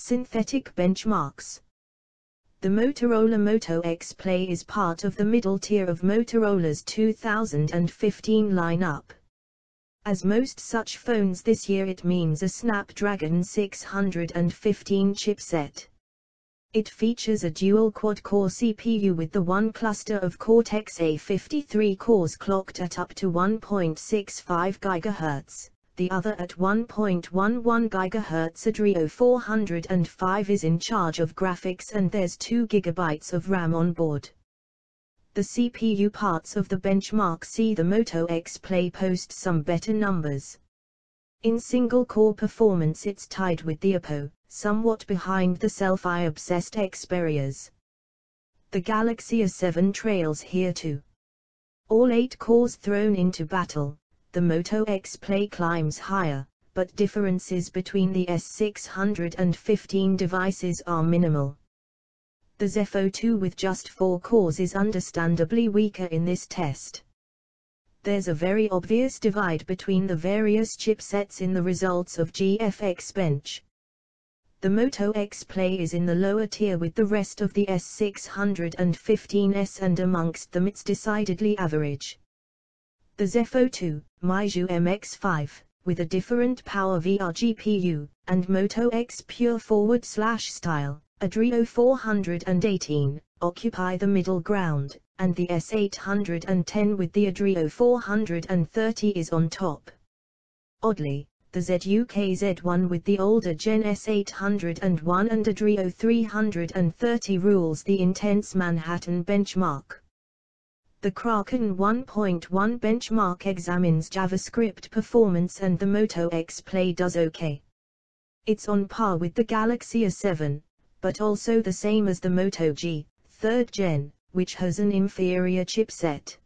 Synthetic benchmarks. The Motorola Moto X Play is part of the middle tier of Motorola's 2015 lineup. As most such phones this year it means a Snapdragon 615 chipset. It features a dual quad-core CPU with the one cluster of Cortex-A53 cores clocked at up to 1.65 GHz, the other at 1.11 GHz. Adreno 405 is in charge of graphics and there's 2 GB of RAM on board. The CPU parts of the benchmark see the Moto X Play post some better numbers. In single-core performance it's tied with the Oppo, somewhat behind the selfie-obsessed Xperias. The Galaxy S7 trails here too. All eight cores thrown into battle, the Moto X Play climbs higher, but differences between the S615 devices are minimal. The Zenfone 2 with just four cores is understandably weaker in this test. There's a very obvious divide between the various chipsets in the results of GFX Bench. The Moto X Play is in the lower tier with the rest of the S615S and amongst them it's decidedly average. The Zenfone 2, Meizu MX5, with a different PowerVR GPU, and Moto X Pure Forward Slash Style, Adreno 418, occupy the middle ground, and the S810 with the Adreno 430 is on top. Oddly, the ZUK Z1 with the older Gen S801 and Adreno 330 rules the intense Manhattan benchmark. The Kraken 1.1 benchmark examines JavaScript performance and the Moto X Play does okay. It's on par with the Galaxy S7, but also the same as the Moto G, 3rd gen, which has an inferior chipset.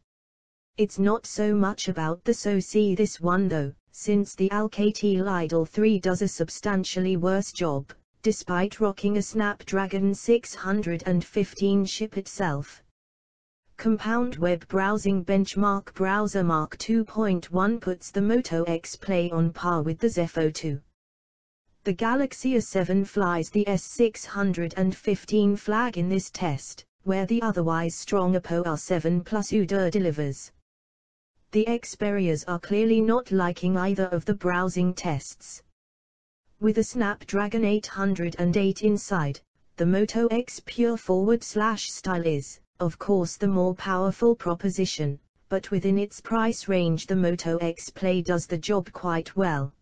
It's not so much about the SoC this one though, since the Alcatel Idol 3 does a substantially worse job, despite rocking a Snapdragon 615 chip itself. Compound Web Browsing Benchmark BrowserMark 2.1 puts the Moto X Play on par with the Zenfone 2. The Galaxy S7 flies the S615 flag in this test, where the otherwise strong Oppo R7 Plus UDR delivers the Xperias are clearly not liking either of the browsing tests. With a Snapdragon 808 inside, the Moto X Pure Forward Slash style is, of course the more powerful proposition, but within its price range the Moto X Play does the job quite well.